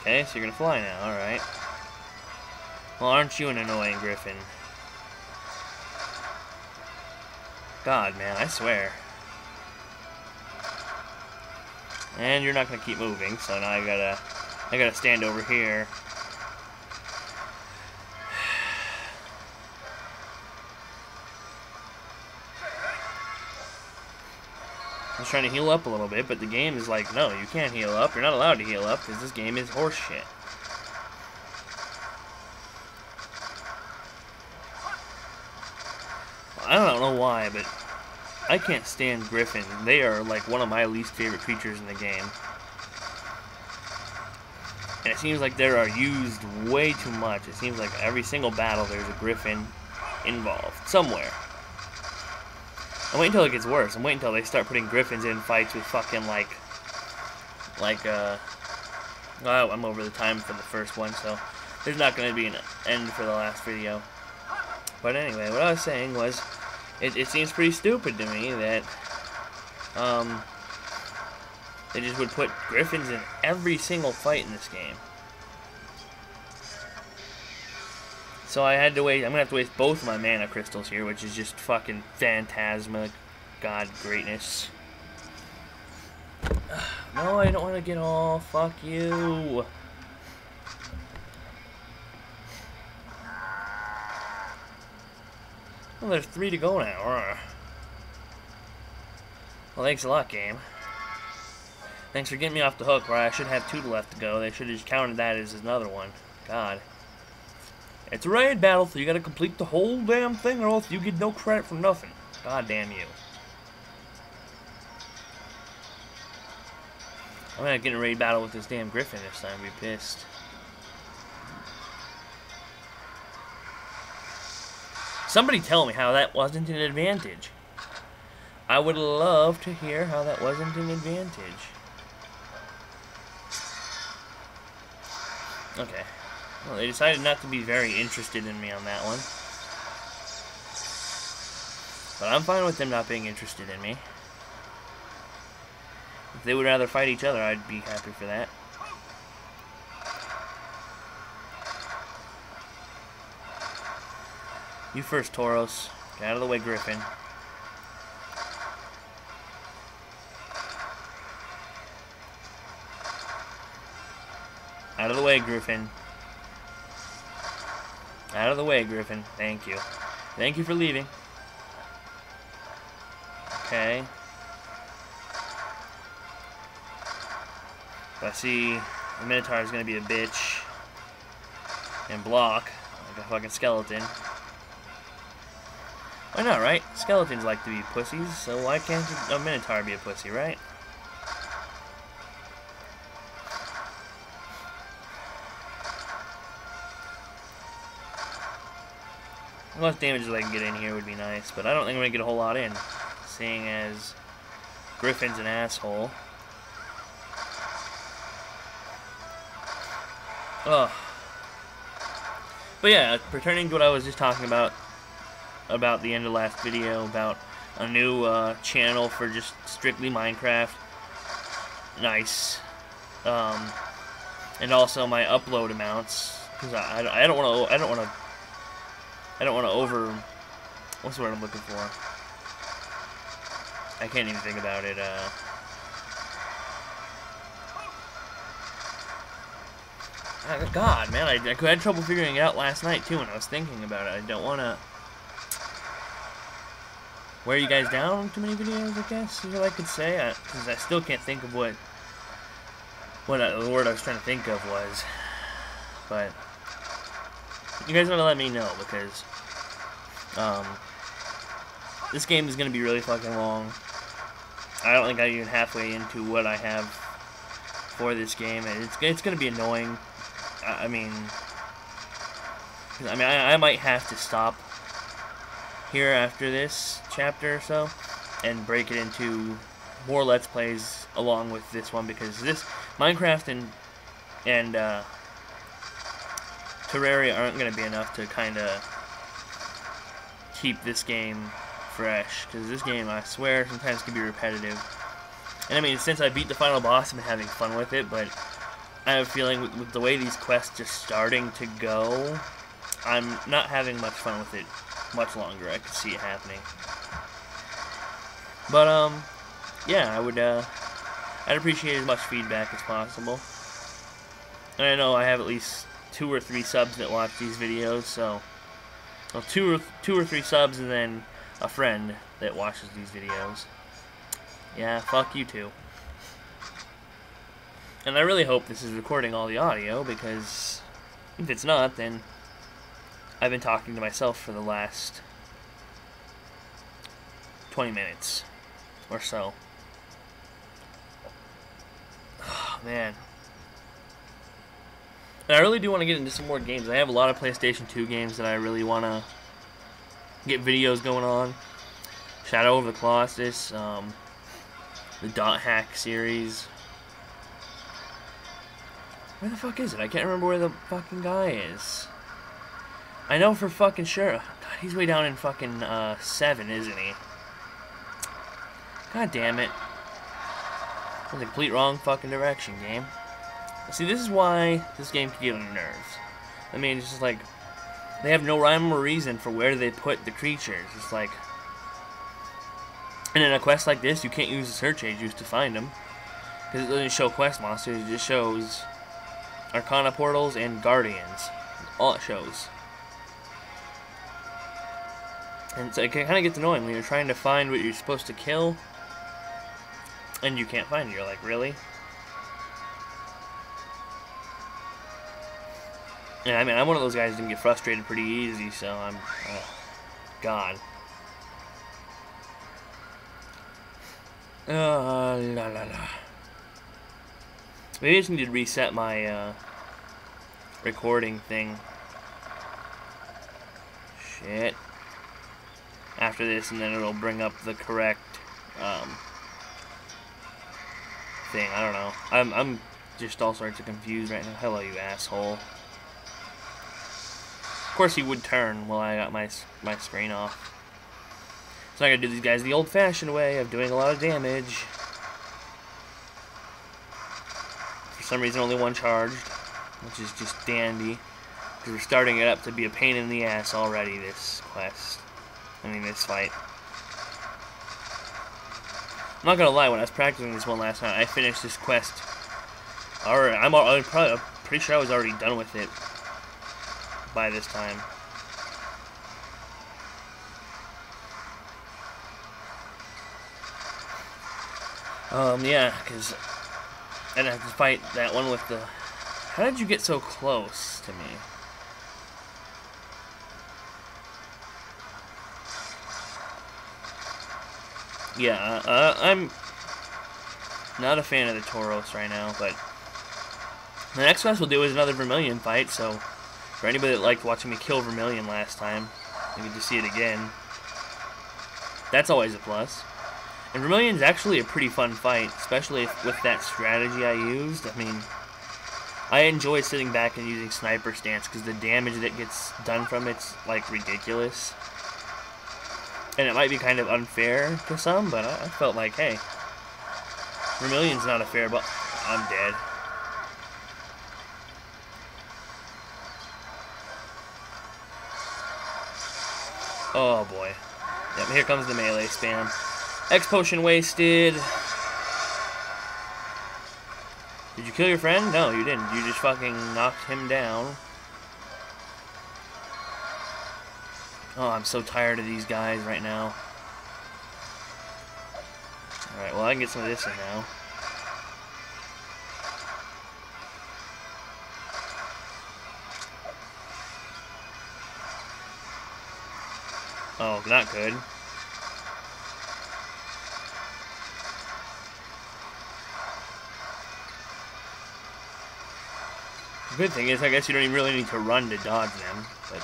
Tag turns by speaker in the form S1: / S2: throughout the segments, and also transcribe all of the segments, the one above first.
S1: Okay, so you're gonna fly now, alright. Well, aren't you an annoying griffin? God, man, I swear. And you're not gonna keep moving, so now I gotta, I gotta stand over here. Was trying to heal up a little bit, but the game is like, no, you can't heal up. You're not allowed to heal up because this game is horseshit. I don't know why, but I can't stand Griffin. They are like one of my least favorite creatures in the game. And it seems like they are used way too much. It seems like every single battle there's a Griffin involved somewhere. I'm waiting until it gets worse. I'm waiting until they start putting Griffins in fights with fucking like, like uh, well, I'm over the time for the first one, so there's not going to be an end for the last video. But anyway, what I was saying was, it, it seems pretty stupid to me that, um, they just would put Griffins in every single fight in this game. So I had to wait, I'm gonna have to waste both my mana crystals here, which is just fucking phantasma god greatness. No, I don't want to get all, fuck you. Well, there's three to go now. Well, thanks a lot, game. Thanks for getting me off the hook, where I should have two left to go. They should have counted that as another one. God. It's a raid battle, so you gotta complete the whole damn thing, or else you get no credit for nothing. God damn you. I'm gonna get a raid battle with this damn griffin this time, be pissed. Somebody tell me how that wasn't an advantage. I would love to hear how that wasn't an advantage. Okay. Well, they decided not to be very interested in me on that one. But I'm fine with them not being interested in me. If they would rather fight each other, I'd be happy for that. You first, Tauros. Get out of the way, Griffin. Out of the way, Griffin. Out of the way, Griffin. Thank you. Thank you for leaving. Okay. I see the Minotaur is going to be a bitch and block like a fucking skeleton. Why not, right? Skeletons like to be pussies, so why can't a Minotaur be a pussy, right? The most damage that I can get in here would be nice, but I don't think I'm going to get a whole lot in, seeing as Griffin's an asshole. Ugh. But yeah, returning to what I was just talking about, about the end of last video, about a new uh, channel for just strictly Minecraft. Nice. Um, and also my upload amounts, because I, I, don't want to, I don't want to I don't want to over... What's the word I'm looking for? I can't even think about it. Uh, God, man, I, I had trouble figuring it out last night, too, when I was thinking about it. I don't want to... Wear you guys down on too many videos, I guess, is what I could say. Because I, I, still can't think of what... What I, the word I was trying to think of was. But... You guys to let me know, because... Um, this game is going to be really fucking long. I don't think I'm even halfway into what I have for this game, and it's, it's going to be annoying. I, I mean, I mean, I, I might have to stop here after this chapter or so, and break it into more Let's Plays along with this one, because this, Minecraft and, and, uh, Terraria aren't going to be enough to kind of keep this game fresh, because this game, I swear, sometimes can be repetitive. And I mean, since I beat the final boss, I've been having fun with it, but I, have a feeling with, with the way these quests are starting to go, I'm not having much fun with it much longer. I could see it happening. But, um, yeah, I would, uh, I'd appreciate as much feedback as possible. And I know I have at least two or three subs that watch these videos, so, well, two or, two or three subs and then a friend that watches these videos. Yeah, fuck you too. And I really hope this is recording all the audio, because if it's not, then I've been talking to myself for the last 20 minutes or so. Oh, man. And I really do want to get into some more games. I have a lot of PlayStation 2 games that I really want to get videos going on. Shadow of the Colossus, um, the Dot Hack series. Where the fuck is it? I can't remember where the fucking guy is. I know for fucking sure. God, he's way down in fucking uh, 7, isn't he? God damn it. A complete wrong fucking direction, game. See, this is why this game can get on your nerves. I mean, it's just like, they have no rhyme or reason for where they put the creatures. It's like, and in a quest like this, you can't use the search agents to find them. Because it doesn't show quest monsters, it just shows Arcana portals and Guardians. All it shows. And so it kind of gets annoying when you're trying to find what you're supposed to kill, and you can't find it. You're like, really? Yeah, I mean, I'm one of those guys that can get frustrated pretty easy, so I'm... Oh, God. Uh, la la la. Maybe I just need to reset my, uh, recording thing. Shit. After this, and then it'll bring up the correct, um, thing. I don't know. I'm, I'm just all sorts of confused right now. Hello, you asshole. Of course he would turn while I got my, my screen off. So I gotta do these guys the old-fashioned way of doing a lot of damage. For some reason only one charged, which is just dandy. Because we're starting it up to be a pain in the ass already, this quest. I mean, this fight. I'm not gonna lie, when I was practicing this one last night, I finished this quest. Alright, I'm, I'm probably I'm pretty sure I was already done with it by this time. Um, yeah, because I have to fight that one with the... How did you get so close to me? Yeah, uh, I'm not a fan of the Tauros right now, but the next quest we'll do is another Vermilion fight, so for anybody that liked watching me kill Vermilion last time, you get to see it again. That's always a plus. And Vermilion's actually a pretty fun fight, especially if, with that strategy I used. I mean, I enjoy sitting back and using Sniper Stance because the damage that gets done from it's, like, ridiculous. And it might be kind of unfair to some, but I, I felt like, hey, Vermilion's not a fair, but I'm dead. Oh boy. Yep, here comes the melee spam. X potion wasted. Did you kill your friend? No, you didn't. You just fucking knocked him down. Oh, I'm so tired of these guys right now. Alright, well I can get some of this in now. Oh, not good. The good thing is, I guess you don't even really need to run to dodge them, but...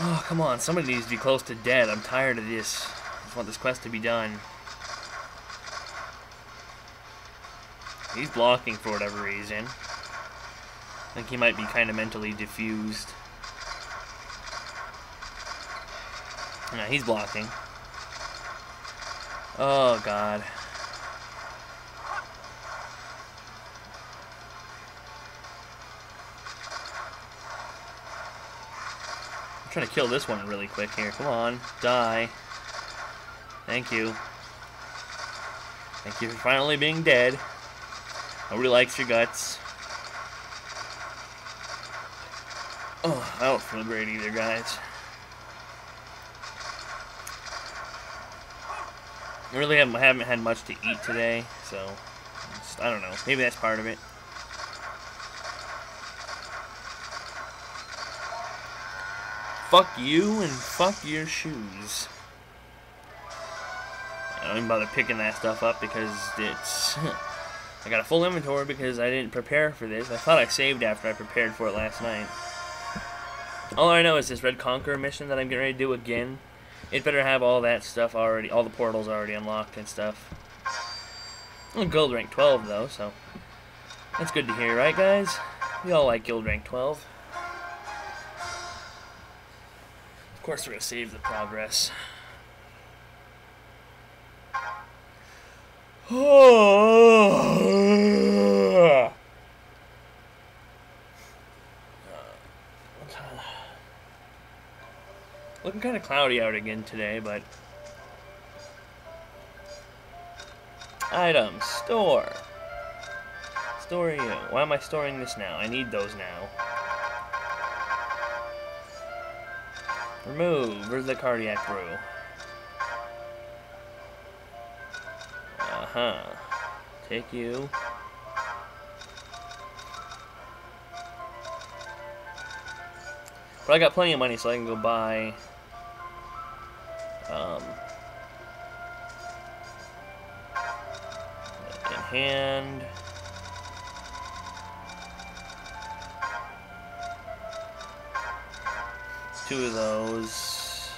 S1: Oh, come on, somebody needs to be close to dead. I'm tired of this. I just want this quest to be done. He's blocking for whatever reason. I think he might be kind of mentally diffused. No, he's blocking. Oh, God. I'm trying to kill this one really quick here. Come on, die. Thank you. Thank you for finally being dead. Nobody likes your guts. Oh, I don't feel great either, guys. I really haven't, haven't had much to eat today, so just, I don't know. Maybe that's part of it. Fuck you and fuck your shoes. I don't even bother picking that stuff up because it's... I got a full inventory because I didn't prepare for this. I thought I saved after I prepared for it last night. All I know is this Red Conqueror mission that I'm getting ready to do again. It better have all that stuff already, all the portals already unlocked and stuff. I'm gold rank 12 though, so that's good to hear, right guys? We all like guild rank 12. Of course we're going to save the progress. Oh. Looking kind of cloudy out again today, but... Item, Store. Store you. Why am I storing this now? I need those now. Remove. Where's the cardiac brew? Uh-huh. Take you. But I got plenty of money, so I can go buy um, in hand. Two of those.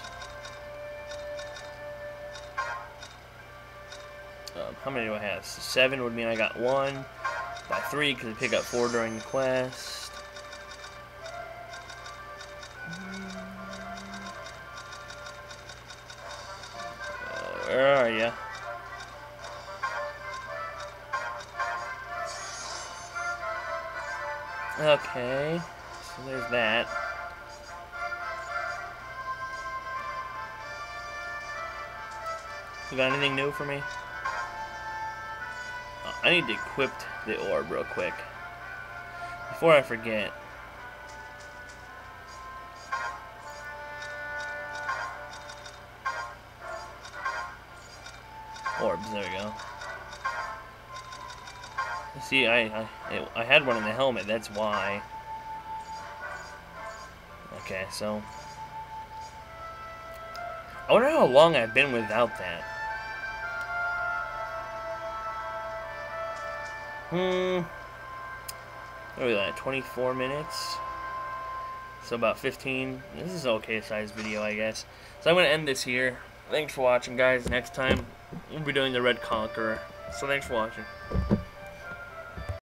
S1: Um, how many do I have? So seven would mean I got one. By three, because I pick up four during the quest. Where are you? Okay, so there's that. You got anything new for me? Oh, I need to equip the orb real quick. Before I forget. See, I, I, I had one in the helmet, that's why. Okay, so... I wonder how long I've been without that. Hmm... What are we at, 24 minutes? So about 15. This is okay size video, I guess. So I'm going to end this here. Thanks for watching, guys. Next time, we'll be doing the Red Conqueror. So thanks for watching.